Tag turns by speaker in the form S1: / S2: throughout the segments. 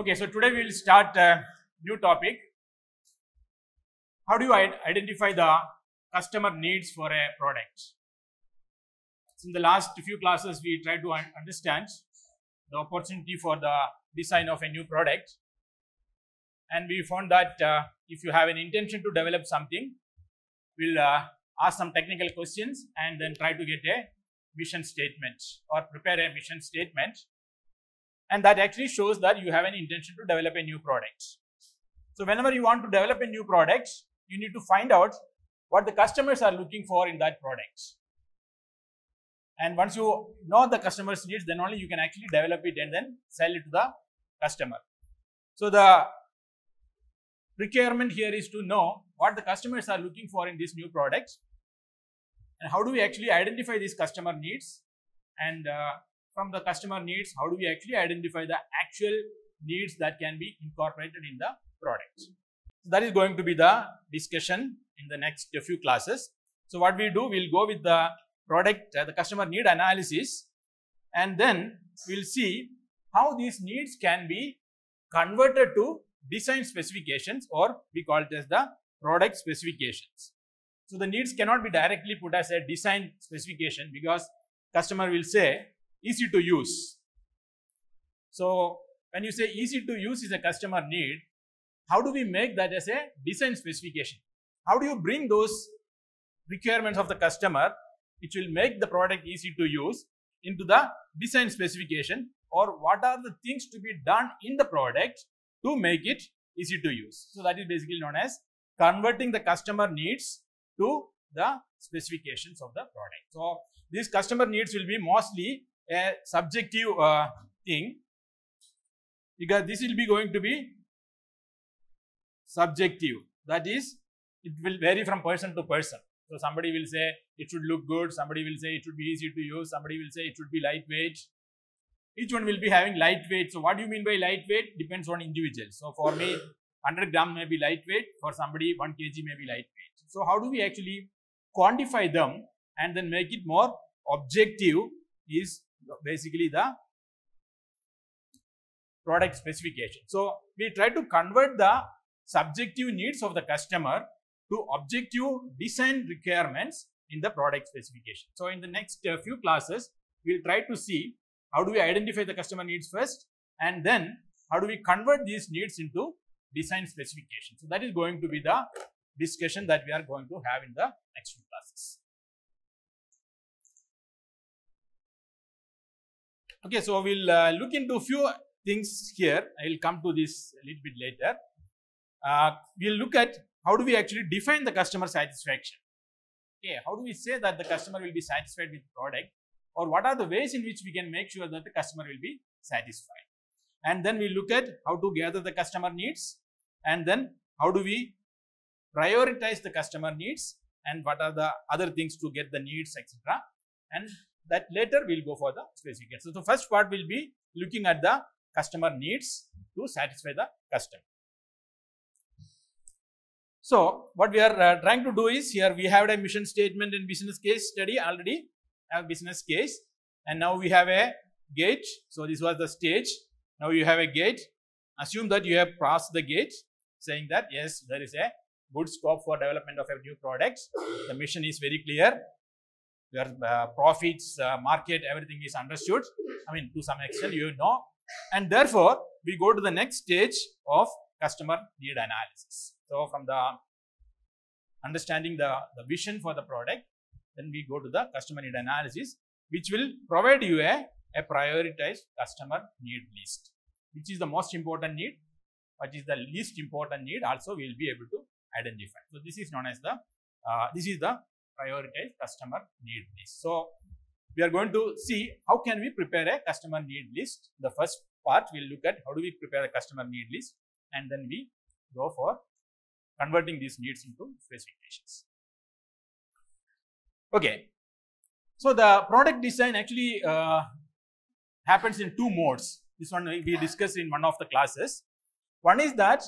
S1: Okay, so today we will start a new topic. How do you identify the customer needs for a product? So in the last few classes, we tried to un- understand the opportunity for the design of a new product. And we found that uh, if you have an intention to develop something, we'll uh, ask some technical questions and then try to get a mission statement or prepare a mission statement and that actually shows that you have an intention to develop a new product. So whenever you want to develop a new product, you need to find out what the customers are looking for in that product. And once you know the customer's needs, then only you can actually develop it and then sell it to the customer. So the requirement here is to know what the customers are looking for in this new product and how do we actually identify these customer needs and uh, from the customer needs, how do we actually identify the actual needs that can be incorporated in the product? So that is going to be the discussion in the next few classes. So what we do, we'll go with the product, uh, the customer need analysis, and then we'll see how these needs can be converted to design specifications or we call it as the product specifications. So the needs cannot be directly put as a design specification because customer will say easy to use. So when you say easy to use is a customer need, how do we make that as a design specification? How do you bring those requirements of the customer, which will make the product easy to use, into the design specification, or what are the things to be done in the product to make it easy to use? So that is basically known as converting the customer needs to the specifications of the product. So these customer needs will be mostly a subjective uh, thing because this will be going to be subjective. That is, it will vary from person to person. So somebody will say it should look good, somebody will say it should be easy to use, somebody will say it should be lightweight. Each one will be having lightweight. So what do you mean by lightweight? Depends on individual. So for me, 100 gram may be lightweight, for somebody 1 kg may be lightweight. So how do we actually quantify them and then make it more objective is basically the product specification. So we try to convert the subjective needs of the customer to objective design requirements in the product specification. So in the next uh, few classes, we'll try to see how do we identify the customer needs first and then how do we convert these needs into design specification. So that is going to be the discussion that we are going to have in the next few classes. Okay, so we'll uh, look into a few things here. I will come to this a little bit later. Uh, we'll look at how do we actually define the customer satisfaction. Okay, how do we say that the customer will be satisfied with the product or what are the ways in which we can make sure that the customer will be satisfied. And then we look at how to gather the customer needs and then how do we prioritize the customer needs and what are the other things to get the needs etc. And that later we'll go for the specification. So the first part will be looking at the customer needs to satisfy the customer. So what we are uh, trying to do is here we have a mission statement and business case study already have business case and now we have a gate. So this was the stage. Now you have a gate. Assume that you have passed the gate saying that yes there is a good scope for development of a new product. The mission is very clear your uh, profits, uh, market, everything is understood. I mean, to some extent, you know, and therefore we go to the next stage of customer need analysis. So, from the understanding the, the vision for the product, then we go to the customer need analysis, which will provide you a, a prioritized customer need list, which is the most important need, which is the least important need, also we will be able to identify. So, this is known as the uh, this is the prioritize customer need list. So, we are going to see how can we prepare a customer need list. The first part we will look at how do we prepare a customer need list and then we go for converting these needs into specifications. Okay. So, the product design actually uh, happens in two modes. This one we discussed in one of the classes. One is that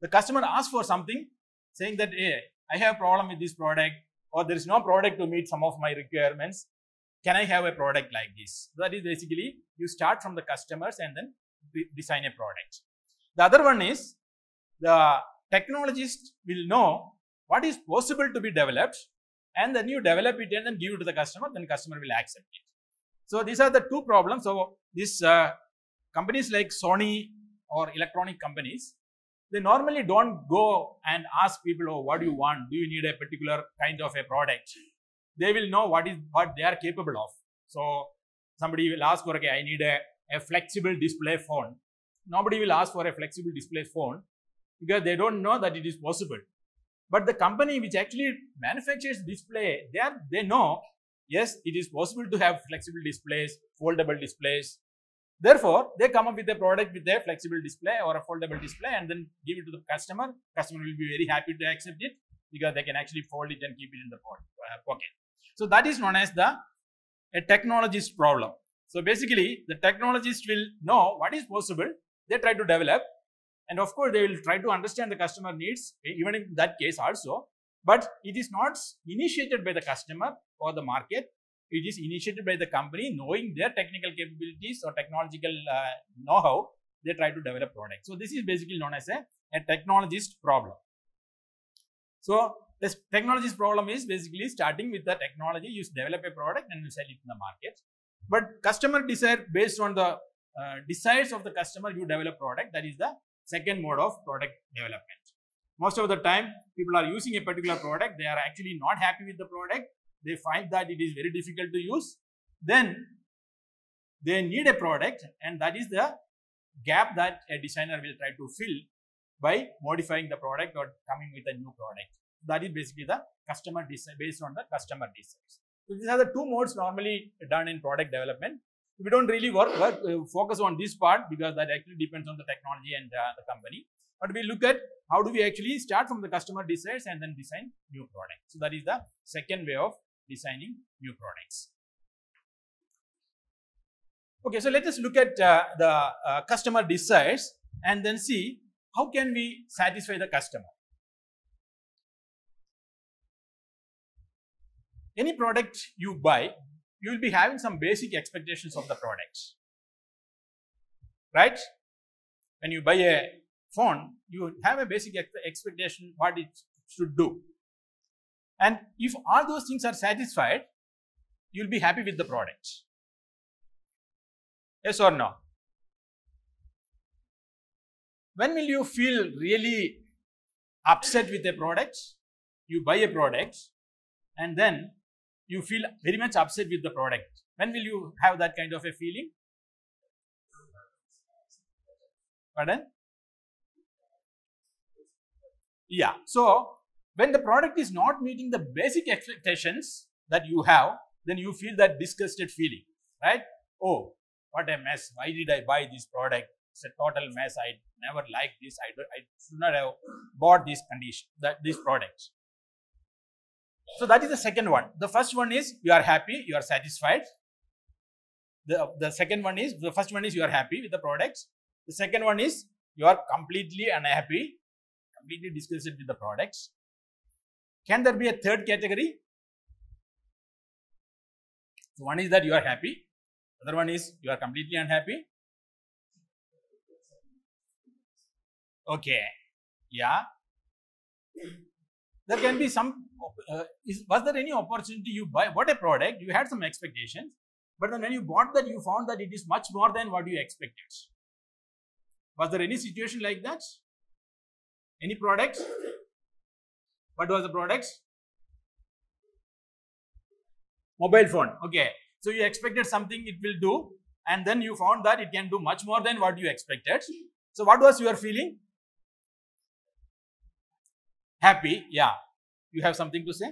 S1: the customer asks for something saying that hey, I have a problem with this product or there is no product to meet some of my requirements. Can I have a product like this? That is basically you start from the customers and then design a product. The other one is the technologist will know what is possible to be developed and then you develop it and then give it to the customer, then customer will accept it. So these are the two problems. So these uh, companies like Sony or electronic companies, they normally don't go and ask people, oh, what do you want? Do you need a particular kind of a product? They will know what is what they are capable of. So somebody will ask for, okay, I need a, a flexible display phone. Nobody will ask for a flexible display phone because they don't know that it is possible. But the company which actually manufactures display, they are they know yes, it is possible to have flexible displays, foldable displays. Therefore, they come up with a product with a flexible display or a foldable display and then give it to the customer. Customer will be very happy to accept it because they can actually fold it and keep it in the uh, pocket. So that is known as the a technologist problem. So basically, the technologist will know what is possible. They try to develop, and of course, they will try to understand the customer needs, even in that case also. But it is not initiated by the customer or the market. It is initiated by the company, knowing their technical capabilities or technological uh, know-how. They try to develop products. So this is basically known as a, a technologist problem. So this technologist problem is basically starting with the technology. You develop a product and you sell it in the market. But customer desire based on the uh, desires of the customer, you develop product. That is the second mode of product development. Most of the time, people are using a particular product. They are actually not happy with the product. They find that it is very difficult to use. Then they need a product, and that is the gap that a designer will try to fill by modifying the product or coming with a new product. That is basically the customer design based on the customer desires. So these are the two modes normally done in product development. We don't really work, work uh, focus on this part because that actually depends on the technology and uh, the company. But we look at how do we actually start from the customer desires and then design new products. So that is the second way of designing new products. Okay, so let us look at uh, the uh, customer desires and then see how can we satisfy the customer. Any product you buy, you will be having some basic expectations of the product. Right? When you buy a phone, you have a basic expectation what it should do. And if all those things are satisfied, you will be happy with the product. Yes or no? When will you feel really upset with a product? You buy a product and then you feel very much upset with the product. When will you have that kind of a feeling? Pardon? Yeah. So, when the product is not meeting the basic expectations that you have, then you feel that disgusted feeling, right? Oh, what a mess. Why did I buy this product? It's a total mess. I never liked this. I, do, I should not have bought this condition, that this product. So that is the second one. The first one is you are happy, you are satisfied. The, the second one is, the first one is you are happy with the products. The second one is you are completely unhappy, completely disgusted with the products. Can there be a third category? So one is that you are happy. Other one is you are completely unhappy. Okay. Yeah. There can be some, uh, is, was there any opportunity you buy, bought a product, you had some expectations, but then when you bought that, you found that it is much more than what you expected. Was there any situation like that? Any products? What was the products? Mobile phone. Okay. So you expected something it will do, and then you found that it can do much more than what you expected. So what was your feeling? Happy. Yeah. You have something to say?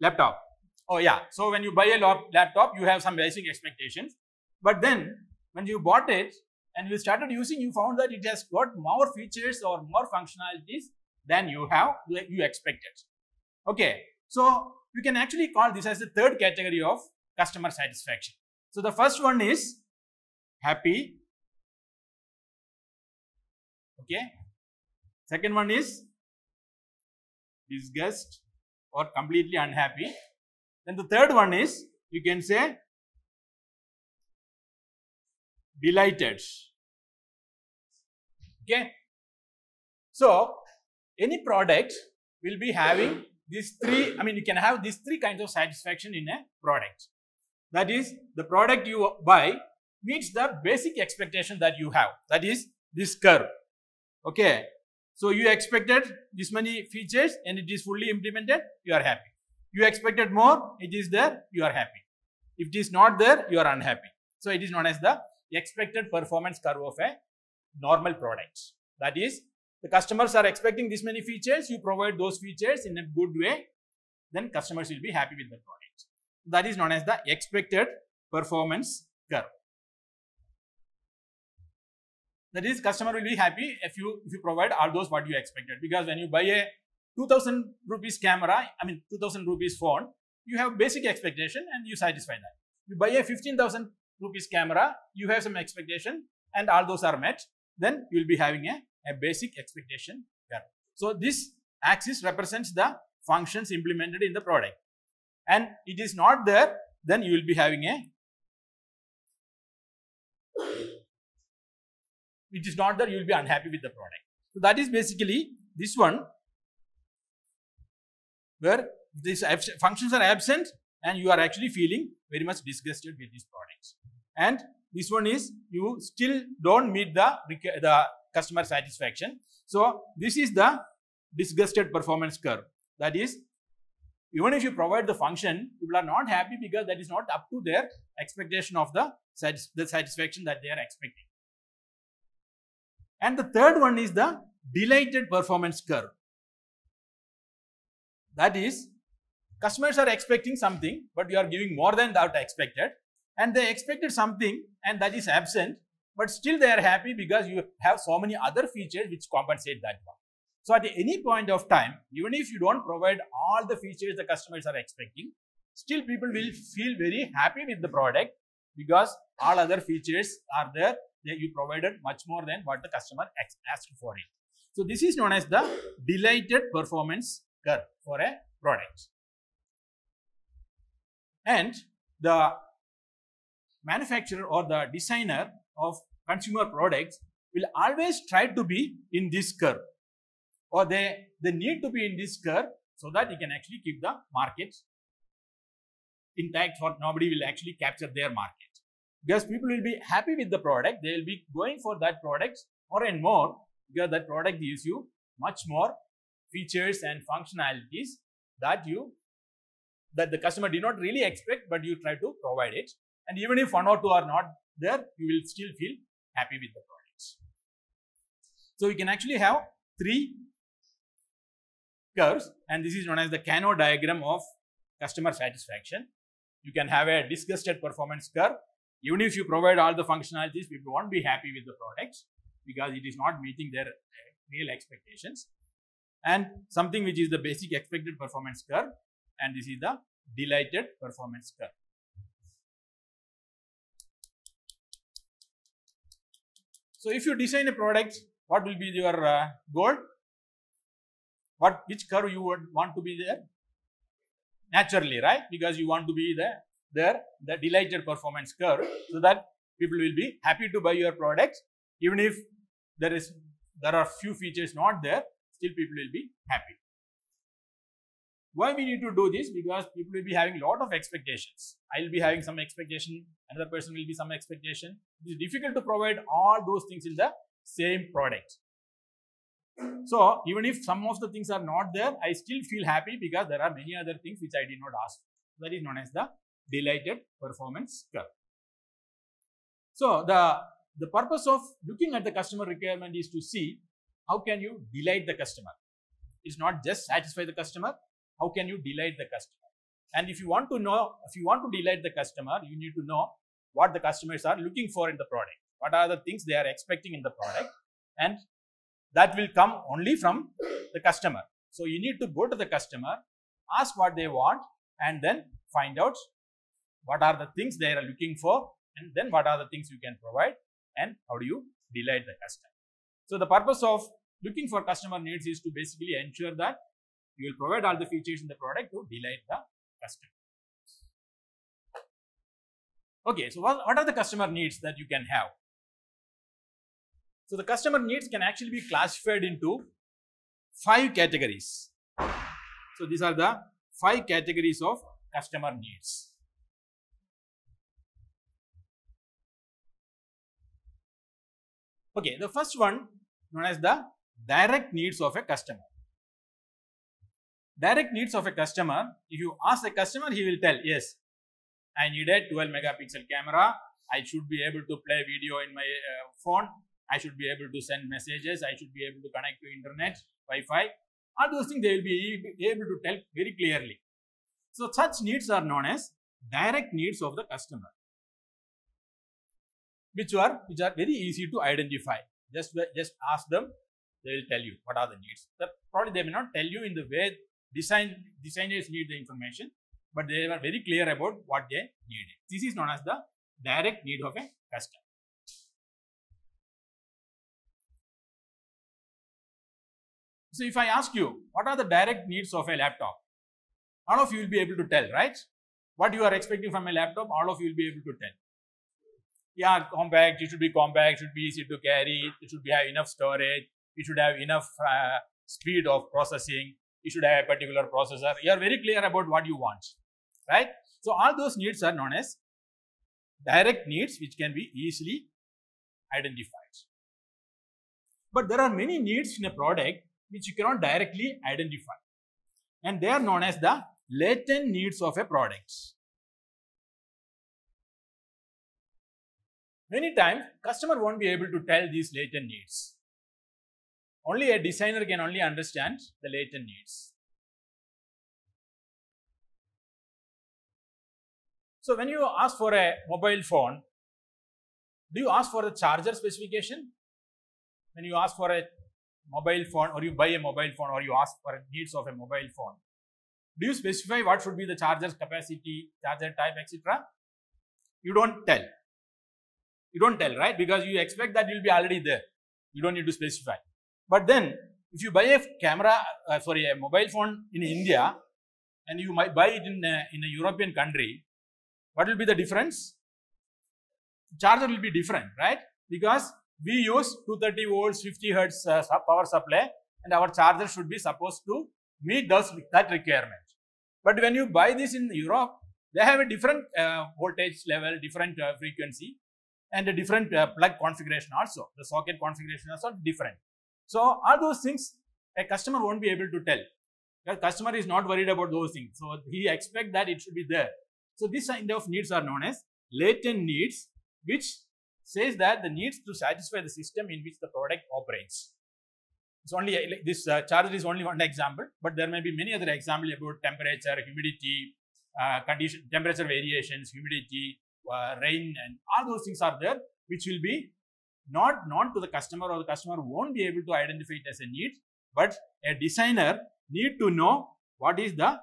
S1: Laptop. Oh yeah. So when you buy a laptop, you have some basic expectations. But then when you bought it and you started using, you found that it has got more features or more functionalities than you have you expected. Okay. So you can actually call this as the third category of customer satisfaction. So the first one is happy. Okay. Second one is disgust or completely unhappy. Then the third one is you can say delighted. Okay. So, any product will be having these three, I mean, you can have these three kinds of satisfaction in a product. That is, the product you buy meets the basic expectation that you have. That is this curve. Okay. So, you expected this many features and it is fully implemented, you are happy. You expected more, it is there, you are happy. If it is not there, you are unhappy. So, it is known as the expected performance curve of a normal product. That is, the customers are expecting this many features, you provide those features in a good way, then customers will be happy with the product. That is known as the expected performance curve. That is, customer will be happy if you if you provide all those what you expected. Because when you buy a 2000 rupees camera, I mean 2000 rupees phone, you have basic expectation and you satisfy that. You buy a 15,000 rupees camera, you have some expectation and all those are met, then you will be having a, a basic expectation curve. So, this axis represents the functions implemented in the product and it is not there, then you will be having a it is not there, you will be unhappy with the product. So, that is basically this one where these functions are absent and you are actually feeling very much disgusted with these products. And this one is you still don't meet the, the customer satisfaction. So, this is the disgusted performance curve. That is, even if you provide the function, people are not happy because that is not up to their expectation of the, the satisfaction that they are expecting. And the third one is the delighted performance curve. That is, customers are expecting something, but you are giving more than that expected. And they expected something and that is absent, but still they are happy because you have so many other features which compensate that one. So at any point of time, even if you don't provide all the features the customers are expecting, still people will feel very happy with the product because all other features are there. You provided much more than what the customer asked for it. So this is known as the delighted performance curve for a product. And the manufacturer or the designer of consumer products will always try to be in this curve or they, they need to be in this curve so that you can actually keep the market intact for nobody will actually capture their market. Because people will be happy with the product, they will be going for that product more and more because that product gives you much more features and functionalities that you that the customer did not really expect but you try to provide it and even if one or two are not there you will still feel happy with the products. So we can actually have three curves and this is known as the Kano diagram of customer satisfaction. You can have a disgusted performance curve. Even if you provide all the functionalities people won't be happy with the products because it is not meeting their uh, real expectations. And something which is the basic expected performance curve and this is the delighted performance curve. So, if you design a product, what will be your uh, goal? What which curve you would want to be there? Naturally, right? Because you want to be the there the delighted performance curve, so that people will be happy to buy your products, even if there is there are few features not there still people will be happy. Why we need to do this? Because people will be having a lot of expectations. I will be having some expectation, another person will be some expectation. It is difficult to provide all those things in the same product. So, even if some of the things are not there, I still feel happy because there are many other things which I did not ask. That is known as the delighted performance curve. So, the, the purpose of looking at the customer requirement is to see how can you delight the customer? It's not just satisfy the customer. How can you delight the customer? And if you want to know, if you want to delight the customer, you need to know what the customers are looking for in the product. What are the things they are expecting in the product? And that will come only from the customer. So you need to go to the customer, ask what they want, and then find out what are the things they are looking for, and then what are the things you can provide, and how do you delight the customer. So the purpose of looking for customer needs is to basically ensure that you will provide all the features in the product to delight the customer. Okay, so what, what are the customer needs that you can have? So the customer needs can actually be classified into five categories. So these are the five categories of customer needs. Okay, the first one known as the direct needs of a customer. Direct needs of a customer, if you ask the customer, he will tell, yes, I need a 12 megapixel camera, I should be able to play video in my uh, phone, I should be able to send messages, I should be able to connect to internet, Wi-Fi, all those things they will be able to tell very clearly. So such needs are known as direct needs of the customer, which are which are very easy to identify. Just just ask them, they will tell you what are the needs. Probably they may not tell you in the way design designers need the information, but they are very clear about what they need. This is known as the direct need of a customer. So if I ask you, what are the direct needs of a laptop? All of you will be able to tell, right? What you are expecting from a laptop, all of you will be able to tell. Yeah, compact, it should be compact, it should be easy to carry, it should be have enough storage, it should have enough uh, speed of processing, you should have a particular processor. You are very clear about what you want, right? So all those needs are known as direct needs which can be easily identified. But there are many needs in a product which you cannot directly identify. And they are known as the latent needs of a product. Many times, customer won't be able to tell these latent needs. Only a designer can only understand the latent needs. So, when you ask for a mobile phone, do you ask for the charger specification? When you ask for a mobile phone or you buy a mobile phone or you ask for the needs of a mobile phone, do you specify what should be the charger's capacity, charger type, etc.? You don't tell. You don't tell, right? Because you expect that will be already there. You don't need to specify. But then, if you buy a camera, uh, sorry, a mobile phone in India, and you might buy it in a, in a European country, what will be the difference? Charger will be different, right? Because we use 230 volts, 50 hertz uh, power supply, and our charger should be supposed to meet those that requirement. But when you buy this in Europe, they have a different uh, voltage level, different uh, frequency, and a different uh, plug configuration also. The socket configuration also different. So all those things a customer won't be able to tell. The customer is not worried about those things. So he expect that it should be there. So this kind of needs are known as latent needs, which says that the needs to satisfy the system in which the product operates. It's only this uh, charger is only one example, but there may be many other examples about temperature, humidity, uh, condition, temperature variations, humidity, uh, rain, and all those things are there, which will be not known to the customer or the customer won't be able to identify it as a need, but a designer need to know what is the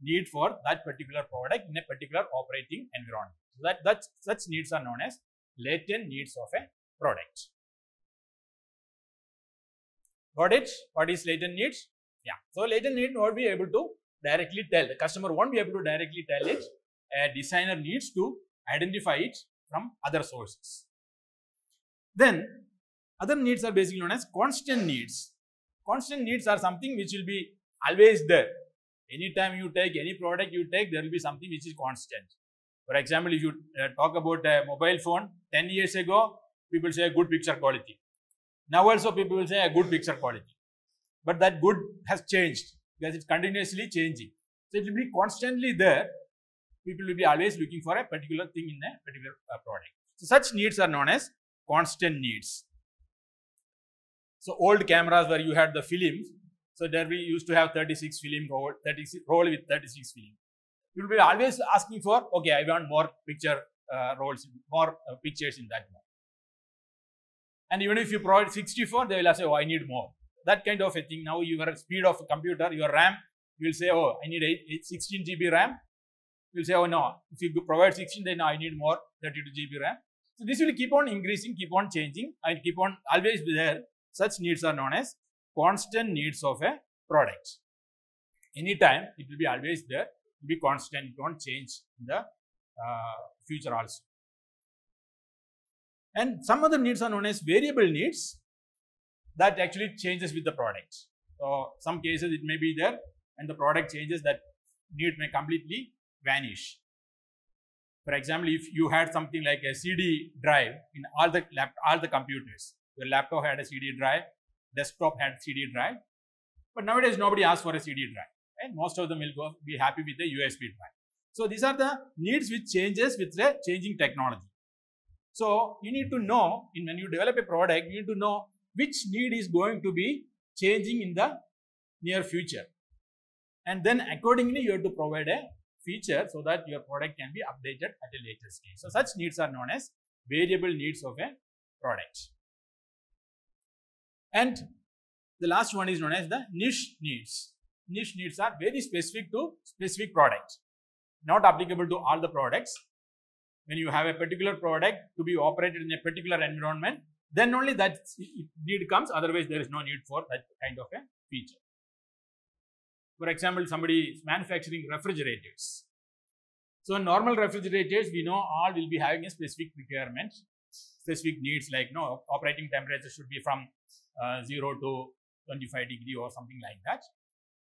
S1: need for that particular product in a particular operating environment. So that, that such needs are known as latent needs of a product. Got it? What is latent needs? Yeah. So latent need won't be able to directly tell. The customer won't be able to directly tell it. A designer needs to identify it from other sources. Then other needs are basically known as constant needs. Constant needs are something which will be always there. Anytime you take any product you take, there will be something which is constant. For example, if you uh, talk about a mobile phone, 10 years ago, people say good picture quality. Now also people will say a good picture quality. But that good has changed because it's continuously changing. So it will be constantly there. People will be always looking for a particular thing in a particular uh, product. So such needs are known as constant needs. So old cameras where you had the films, so there we used to have 36 film roll, 36 roll with 36 film. You will be always asking for, okay, I want more picture uh, rolls, more uh, pictures in that one. And even if you provide 64, they will say, oh, I need more. That kind of a thing. Now your speed of a computer, your RAM, you will say, oh, I need 8, 8, 16 GB RAM. You will say, oh no, if you provide 16, then I need more 32 GB RAM. So this will keep on increasing, keep on changing, and keep on always be there. Such needs are known as constant needs of a product. Anytime it will be always there, will be constant, it won't change in the uh, future also. And some other needs are known as variable needs. that actually changes with the product. So some cases it may be there and the product changes that need may completely vanish. For example, if you had something like a CD drive in all the lap, all the computers, your laptop had a CD drive, desktop had CD drive, but nowadays nobody asks for a CD drive. Right? Most of them will go be happy with a USB drive. So these are the needs which changes with the changing technology. So you need to know in when you develop a product, you need to know which need is going to be changing in the near future. And then accordingly, you have to provide a feature so that your product can be updated at a later stage. So such needs are known as variable needs of a product. And the last one is known as the niche needs. Niche needs are very specific to specific products, not applicable to all the products. When you have a particular product to be operated in a particular environment, then only that need comes, otherwise there is no need for that kind of a feature. For example, somebody is manufacturing refrigerators. So normal refrigerators, we know all will be having a specific requirement, specific needs like no operating temperature should be from uh, 0 to 25 degree or something like that.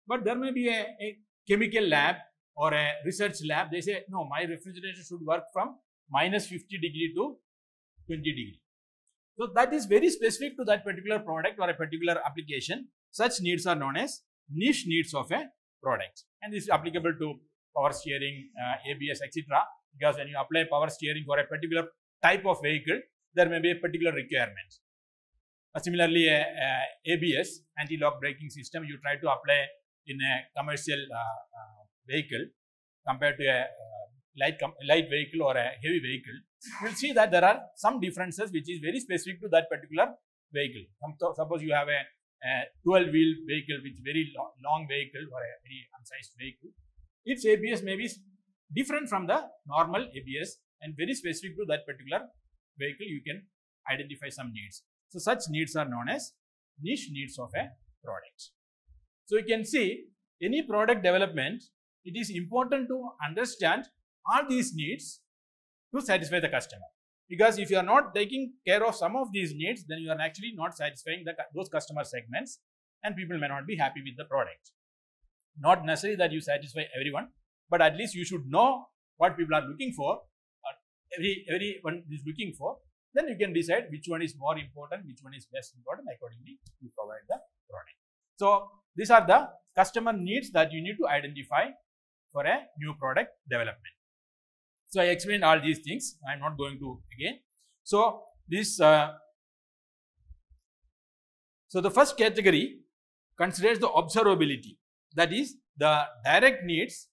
S1: But there may be a, a chemical lab or a research lab, they say, no, my refrigerator should work from minus 50 degree to 20 degree. So that is very specific to that particular product or a particular application. Such needs are known as niche needs of a product. And this is applicable to power steering, uh, ABS, etc. Because when you apply power steering for a particular type of vehicle, there may be a particular requirement. Uh, similarly, a, a ABS, anti-lock braking system, you try to apply in a commercial uh, vehicle compared to a light, light vehicle or a heavy vehicle, you will see that there are some differences which is very specific to that particular vehicle. Suppose you have a, a 12 wheel vehicle which very long, long vehicle or a very unsized vehicle, its ABS may be different from the normal ABS and very specific to that particular vehicle you can identify some needs. So such needs are known as niche needs of a product. So you can see any product development, it is important to understand all these needs to satisfy the customer. Because if you are not taking care of some of these needs, then you are actually not satisfying the, those customer segments and people may not be happy with the product. Not necessarily that you satisfy everyone, but at least you should know what people are looking for, or every everyone is looking for. Then you can decide which one is more important, which one is less important. Accordingly, you provide the product. So these are the customer needs that you need to identify for a new product development. So I explained all these things. I am not going to again. So this, uh, so the first category considers the observability. That is, the direct needs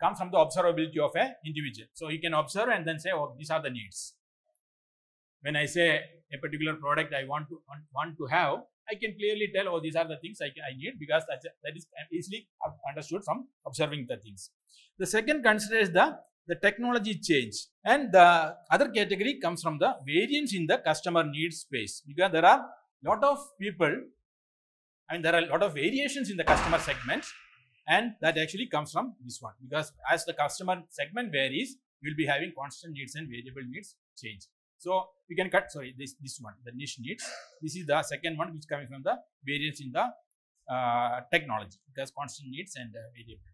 S1: come from the observability of an individual. So you can observe and then say, oh, these are the needs. When I say a particular product I want to want to have, I can clearly tell, oh, these are the things I, I need because that is easily understood from observing the things. The second considers the the technology change. And the other category comes from the variance in the customer needs space. Because there are lot of people and there are a lot of variations in the customer segments. And that actually comes from this one. Because as the customer segment varies you will be having constant needs and variable needs change. So we can cut sorry this this one the niche needs. This is the second one which coming from the variance in the uh, technology. Because constant needs and uh, variable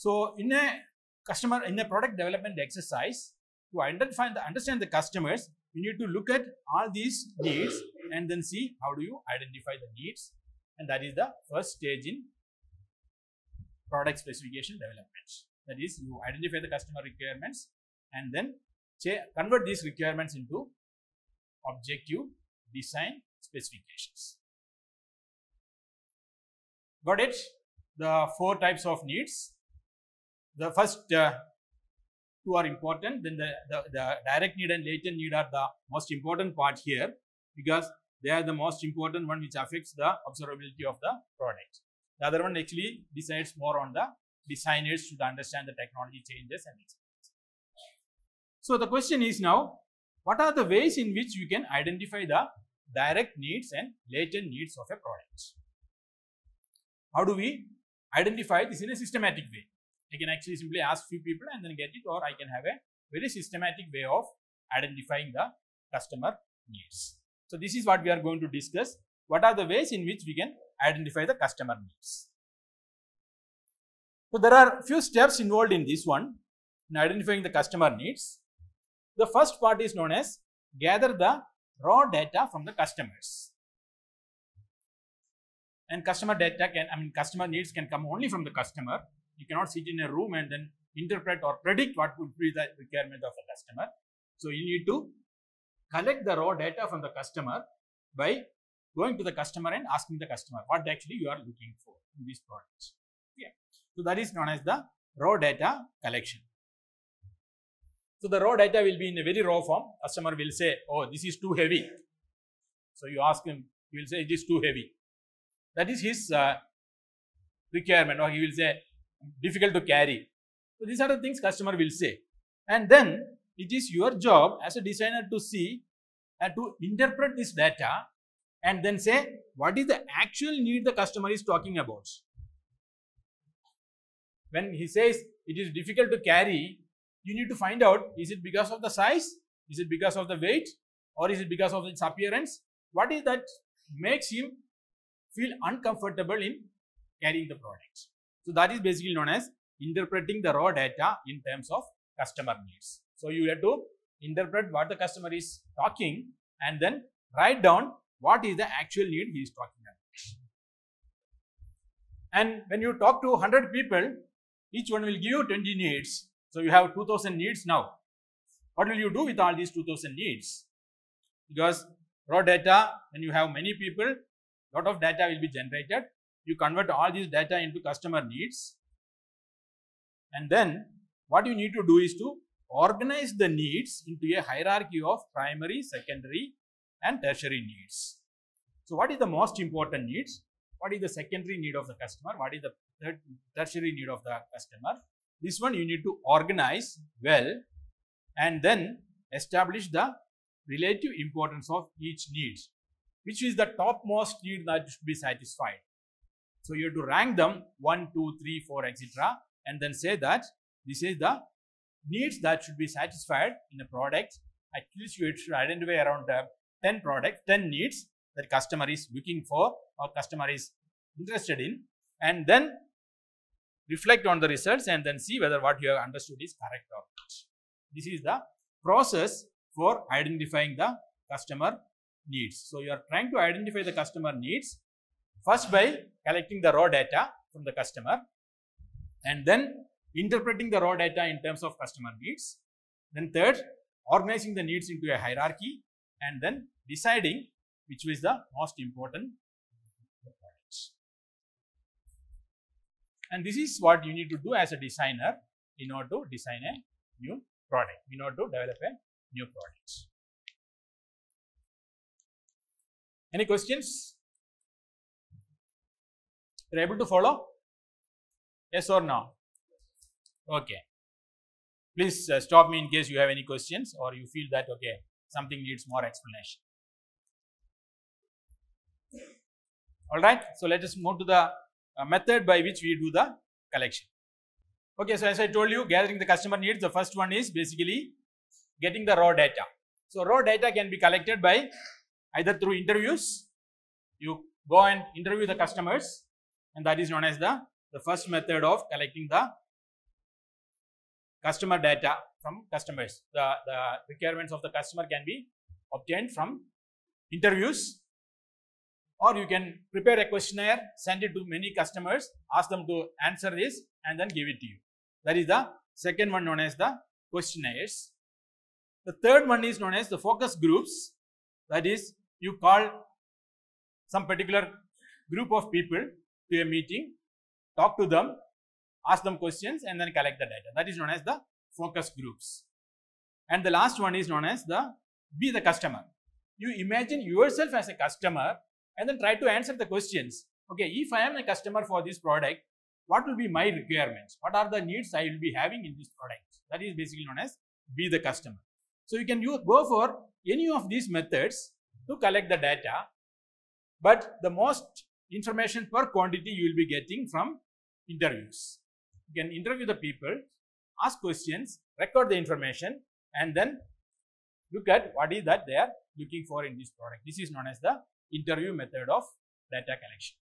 S1: so in a customer, in a product development exercise, to identify the understand the customers, you need to look at all these needs and then see how do you identify the needs. And that is the first stage in product specification development. That is, you identify the customer requirements and then convert these requirements into objective design specifications. Got it? The four types of needs the first uh, two are important then the, the, the, direct need and latent need are the most important part here because they are the most important one which affects the observability of the product. The other one actually decides more on the designers should understand the technology changes and experience. So the question is now, what are the ways in which you can identify the direct needs and latent needs of a product? How do we identify this in a systematic way? I can actually simply ask few people and then get it or I can have a very systematic way of identifying the customer needs. So, this is what we are going to discuss. What are the ways in which we can identify the customer needs? So, there are few steps involved in this one in identifying the customer needs. The first part is known as gather the raw data from the customers. And customer data can, I mean, customer needs can come only from the customer. You cannot sit in a room and then interpret or predict what would be the requirement of a customer. So, you need to collect the raw data from the customer by going to the customer and asking the customer what actually you are looking for in these products. Okay. So, that is known as the raw data collection. So, the raw data will be in a very raw form. Customer will say, oh, this is too heavy. So, you ask him, he will say it is too heavy. That is his uh, requirement or he will say difficult to carry. So, these are the things customer will say. And then it is your job as a designer to see and to interpret this data and then say what is the actual need the customer is talking about. When he says it is difficult to carry, you need to find out is it because of the size, is it because of the weight or is it because of its appearance? What is that makes him feel uncomfortable in carrying the product. So, that is basically known as interpreting the raw data in terms of customer needs. So, you have to interpret what the customer is talking and then write down what is the actual need he is talking about. And when you talk to 100 people, each one will give you 20 needs. So, you have 2000 needs now. What will you do with all these 2000 needs? Because raw data, when you have many people, lot of data will be generated. You convert all these data into customer needs. And then what you need to do is to organize the needs into a hierarchy of primary, secondary and tertiary needs. So, what is the most important needs? What is the secondary need of the customer? What is the tertiary need of the customer? This one you need to organize well and then establish the relative importance of each needs which is the topmost need that should be satisfied. So, you have to rank them 1, 2, 3, 4, etc. and then say that this is the needs that should be satisfied in a product. At least you should identify around uh, 10 products, 10 needs that customer is looking for or customer is interested in and then reflect on the results and then see whether what you have understood is correct or not. This is the process for identifying the customer needs. So, you are trying to identify the customer needs first by collecting the raw data from the customer and then interpreting the raw data in terms of customer needs. Then third, organizing the needs into a hierarchy and then deciding which is the most important. And this is what you need to do as a designer in order to design a new product, in order to develop a new product. Any questions? You're able to follow? Yes or no? Okay. Please uh, stop me in case you have any questions or you feel that okay, something needs more explanation. Alright, so let us move to the uh, method by which we do the collection. Okay, so as I told you, gathering the customer needs, the first one is basically getting the raw data. So, raw data can be collected by either through interviews, you go and interview the customers and that is known as the, the first method of collecting the customer data from customers. The, the requirements of the customer can be obtained from interviews or you can prepare a questionnaire, send it to many customers, ask them to answer this and then give it to you. That is the second one known as the questionnaires. The third one is known as the focus groups. That is you call some particular group of people to a meeting, talk to them, ask them questions and then collect the data. That is known as the focus groups. And the last one is known as the be the customer. You imagine yourself as a customer and then try to answer the questions. Okay, if I am a customer for this product, what will be my requirements? What are the needs I will be having in this product? That is basically known as be the customer. So you can use, go for any of these methods to collect the data, but the most information per quantity you will be getting from interviews. You can interview the people, ask questions, record the information and then look at what is that they are looking for in this product. This is known as the interview method of data collection.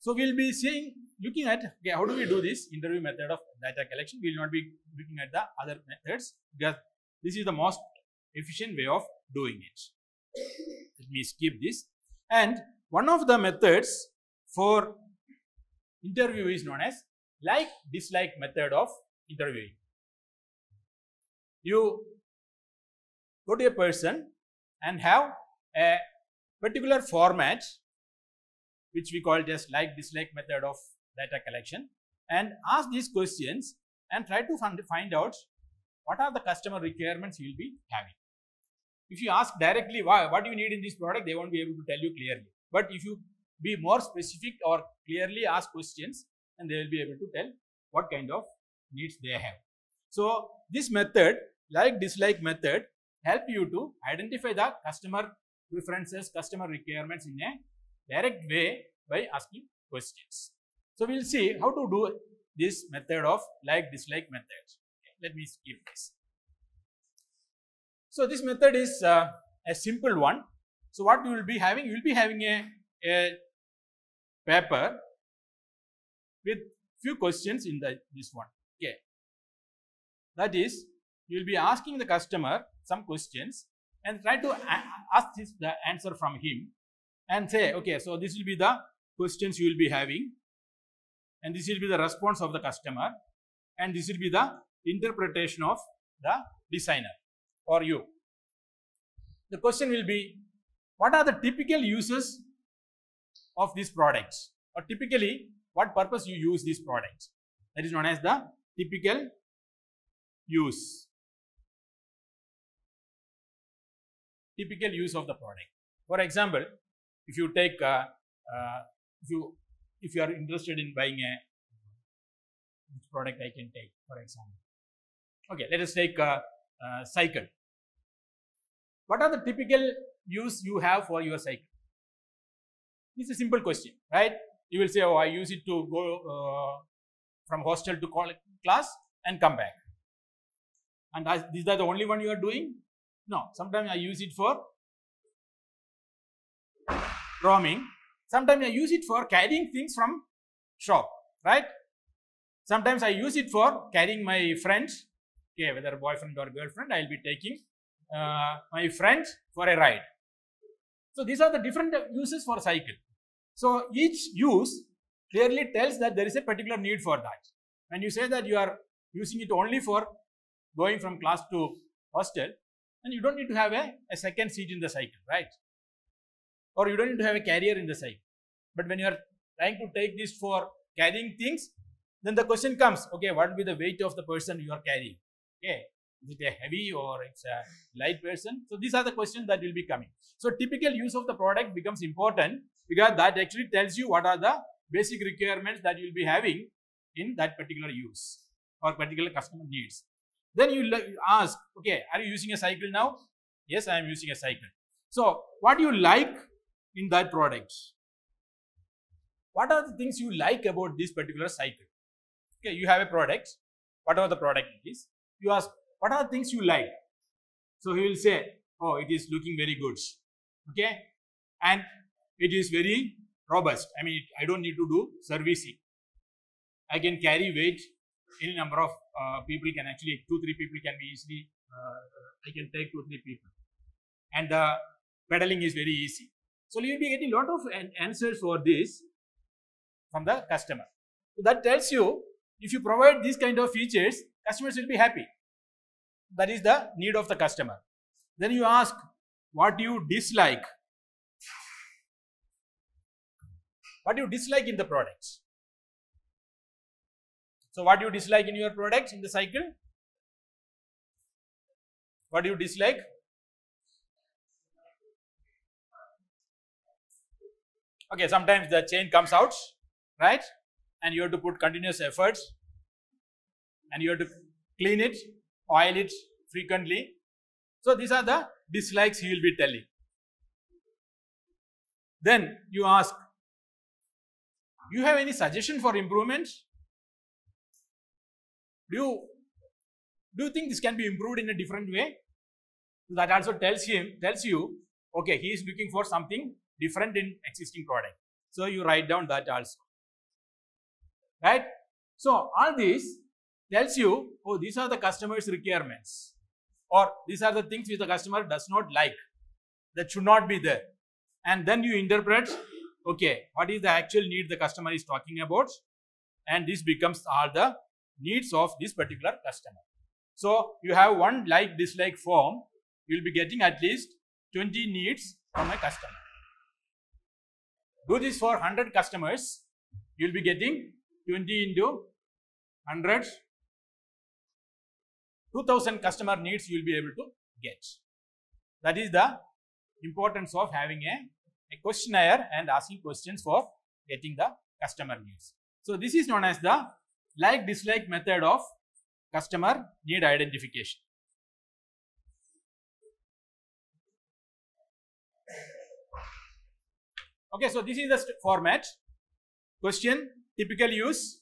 S1: So we'll be seeing, looking at okay, how do we do this interview method of data collection. We will not be looking at the other methods because this is the most efficient way of doing it. Let me skip this. And one of the methods for interview is known as like dislike method of interviewing. You go to a person and have a particular format which we call just like dislike method of data collection and ask these questions and try to find, out what are the customer requirements you will be having. If you ask directly why, what you need in this product, they won't be able to tell you clearly. But if you be more specific or clearly ask questions, and they will be able to tell what kind of needs they have. So, this method, like dislike method, help you to identify the customer preferences, customer requirements in a direct way by asking questions. So, we will see how to do this method of like dislike method. Okay, let me skip this. So, this method is uh, a simple one. So, what you will be having? You will be having a, a paper with few questions in the this one. Okay. That is, you will be asking the customer some questions and try to ask this, the answer from him and say, okay, so this will be the questions you will be having and this will be the response of the customer and this will be the interpretation of the designer or you. The question will be, what are the typical uses of these products? Or typically what purpose you use these products? That is known as the typical use. Typical use of the product. For example if you take uh, uh, if you if you are interested in buying a product I can take for example. Okay let us take a, a cycle. What are the typical use you have for your cycle? This is a simple question right? You will say oh I use it to go uh, from hostel to class and come back. And as, these are the only one you are doing? No. Sometimes I use it for roaming. Sometimes I use it for carrying things from shop, right? Sometimes I use it for carrying my friends, okay, whether boyfriend or girlfriend, I will be taking uh, my friends for a ride. So these are the different uses for cycle. So each use clearly tells that there is a particular need for that. When you say that you are using it only for going from class to hostel, then you don't need to have a, a second seat in the cycle, right? or you don't need to have a carrier in the cycle. But when you are trying to take this for carrying things, then the question comes, okay, what will be the weight of the person you are carrying? Okay, is it a heavy or it's a light person? So these are the questions that will be coming. So typical use of the product becomes important because that actually tells you what are the basic requirements that you will be having in that particular use or particular customer needs. Then you ask, okay, are you using a cycle now? Yes, I am using a cycle. So what do you like in that product. What are the things you like about this particular cycle? Okay, you have a product, whatever the product is, you ask, what are the things you like? So he will say, oh, it is looking very good. Okay, and it is very robust. I mean, I don't need to do servicing. I can carry weight. Any number of uh, people can actually, two, three people can be easily, uh, I can take two, three people. And the pedaling is very easy. So you will be getting a lot of answers for this from the customer. So that tells you if you provide these kind of features, customers will be happy. That is the need of the customer. Then you ask what do you dislike? What do you dislike in the products? So what do you dislike in your products in the cycle? What do you dislike? okay sometimes the chain comes out right and you have to put continuous efforts and you have to clean it oil it frequently so these are the dislikes he will be telling then you ask you have any suggestion for improvements do you Do you think this can be improved in a different way? That also tells him, tells you, okay, he is looking for something different in existing product. So you write down that also. Right? So all this tells you, oh, these are the customer's requirements. Or these are the things which the customer does not like. That should not be there. And then you interpret, okay, what is the actual need the customer is talking about? And this becomes all the needs of this particular customer. So you have one like dislike form, you will be getting at least 20 needs from a customer. Do this for 100 customers, you will be getting 20 into 100, 2000 customer needs you will be able to get. That is the importance of having a, a questionnaire and asking questions for getting the customer needs. So this is known as the like dislike method of customer need identification. Okay, so this is the format. Question, typical use,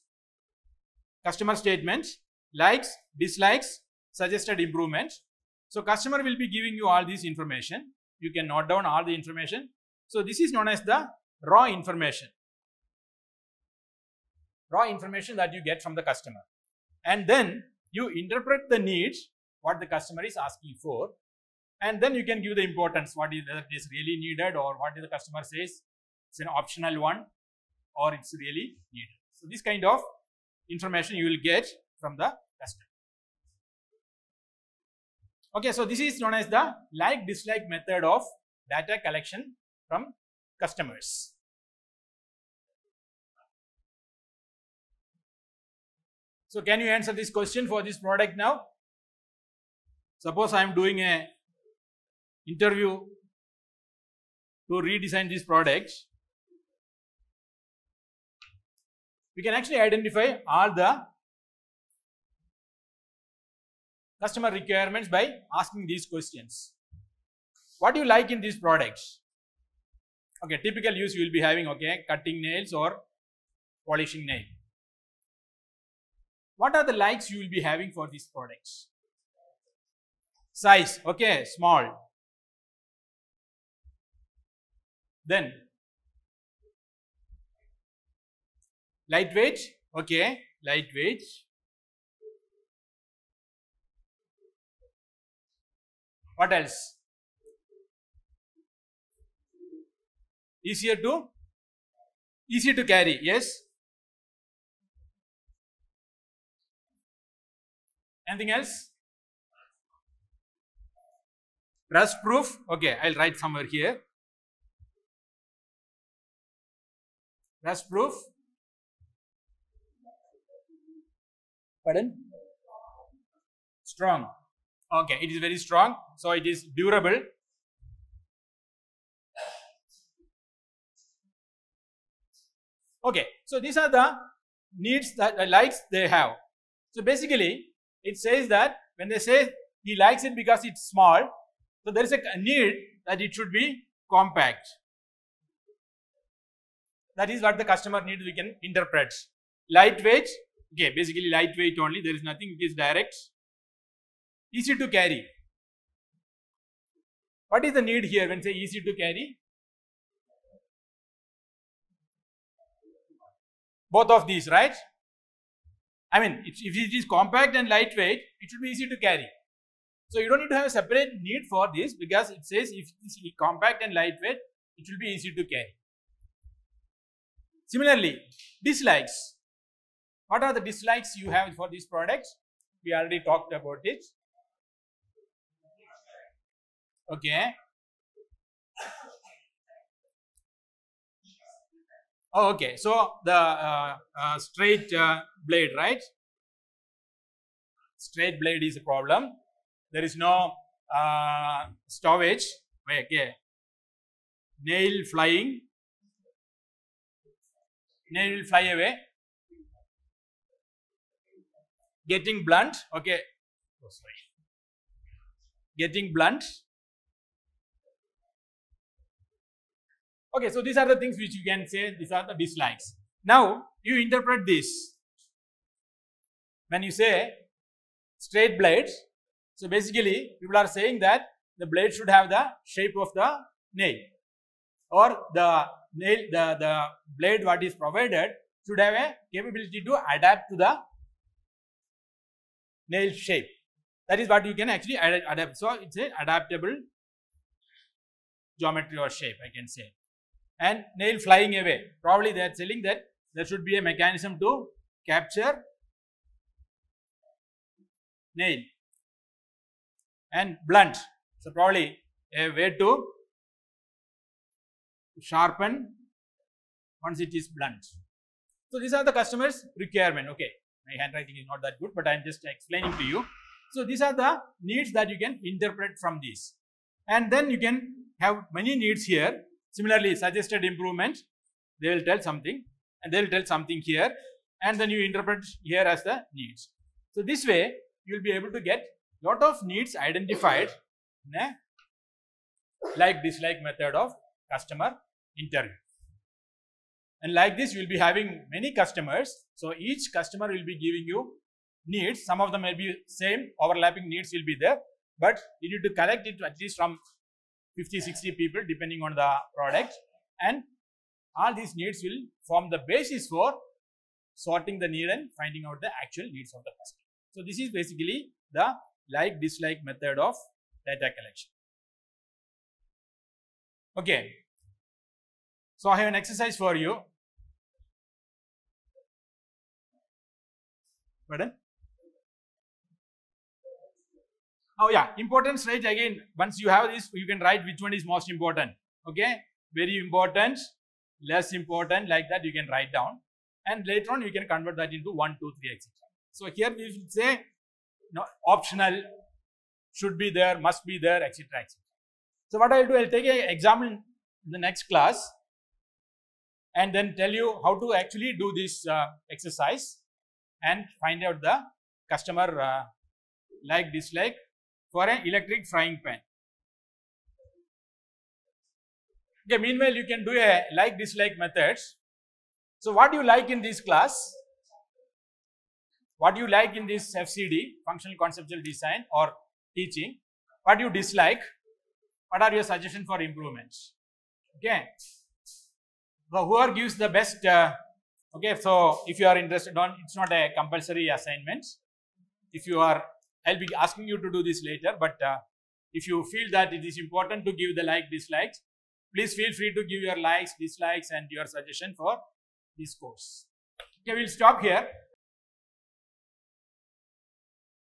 S1: customer statement, likes, dislikes, suggested improvement. So customer will be giving you all this information. You can note down all the information. So this is known as the raw information. Raw information that you get from the customer. And then you interpret the needs, what the customer is asking for. And then you can give the importance, what is, whether it is really needed or what the customer says, it's an optional one or it's really needed. So this kind of information you will get from the customer. Okay, so this is known as the like dislike method of data collection from customers. So can you answer this question for this product now? Suppose I am doing a interview to redesign this product. We can actually identify all the customer requirements by asking these questions. What do you like in these products? Okay, typical use you will be having, okay, cutting nails or polishing nail. What are the likes you will be having for these products? Size, okay, small. Then, lightweight, okay, lightweight. What else? Easier to? Easy to carry, yes. Anything else? Rust proof, okay, I'll write somewhere here. Rust proof. Pardon? Strong. Okay, it is very strong. So it is durable. Okay, so these are the needs that the likes they have. So basically, it says that when they say he likes it because it's small, so there is a need that it should be compact. That is what the customer needs we can interpret. Lightweight, okay, basically lightweight only, there is nothing which is direct. Easy to carry. What is the need here when say easy to carry? Both of these, right? I mean, if it is compact and lightweight, it should be easy to carry. So you don't need to have a separate need for this because it says if it is compact and lightweight, it will be easy to carry. Similarly, dislikes. What are the dislikes you have for these products? We already talked about it. Okay. Oh, okay. So the uh, uh, straight uh, blade, right? Straight blade is a problem. There is no uh, stowage. Okay. Nail flying. Nail will fly away. Getting blunt. Okay. Sorry. Getting blunt. Okay, so these are the things which you can say, these are the dislikes. Now, you interpret this. When you say, straight blades. So basically, people are saying that the blade should have the shape of the nail or the nail, the, the blade what is provided should have a capability to adapt to the nail shape. That is what you can actually ad adapt. So it's an adaptable geometry or shape, I can say. And nail flying away. Probably they are telling that there should be a mechanism to capture nail and blunt. So probably a way to sharpen once it is blunt. So these are the customer's requirement. Okay, my handwriting is not that good, but I am just explaining to you. So these are the needs that you can interpret from these. And then you can have many needs here. Similarly, suggested improvement, they will tell something and they will tell something here and then you interpret here as the needs. So this way, you will be able to get lot of needs identified like dislike method of customer interview. And like this, you will be having many customers. So each customer will be giving you needs. Some of them may be same, overlapping needs will be there. But you need to collect it at least from 50, 60 people depending on the product. And all these needs will form the basis for sorting the need and finding out the actual needs of the customer. So this is basically the like dislike method of data collection. Okay. So I have an exercise for you. Pardon? Oh yeah, importance right again. Once you have this, you can write which one is most important. Okay, very important, less important, like that you can write down, and later on you can convert that into one, two, three, etc. So here we should say no, optional, should be there, must be there, etc. etc. So what I will do, I will take an example in the next class and then tell you how to actually do this uh, exercise and find out the customer uh, like dislike for an electric frying pan. Okay, meanwhile you can do a like dislike methods. So what do you like in this class? What do you like in this FCD, functional conceptual design or teaching? What do you dislike? What are your suggestions for improvements? Okay. So whoever gives the best uh, Okay, so if you are interested on, it's not a compulsory assignment. If you are, I'll be asking you to do this later, but uh, if you feel that it is important to give the like, dislikes, please feel free to give your likes, dislikes and your suggestion for this course. Okay, we'll stop here.